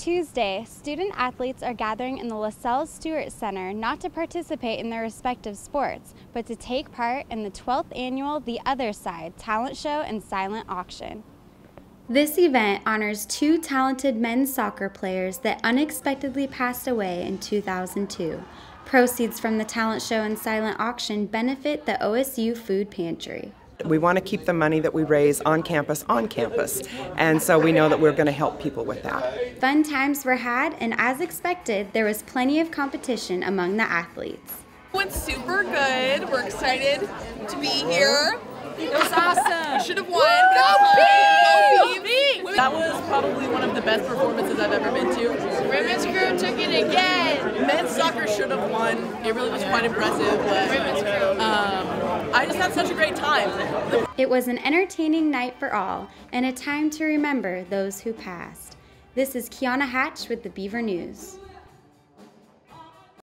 Tuesday, student athletes are gathering in the LaSells Stewart Center not to participate in their respective sports, but to take part in the 12th annual The Other Side talent show and silent auction. This event honors two talented men's soccer players that unexpectedly passed away in 2002. Proceeds from the talent show and silent auction benefit the OSU Food Pantry. We want to keep the money that we raise on campus on campus, and so we know that we're going to help people with that. Fun times were had, and as expected, there was plenty of competition among the athletes. It went super good. We're excited to be here. It was awesome. Should have won. Go Beavs! Go That was probably one of the best performances I've ever been to. Women's crew took it again. Men's soccer should have won. It really was quite impressive. But, I just had such a great time. It was an entertaining night for all and a time to remember those who passed. This is Kiana Hatch with the Beaver News.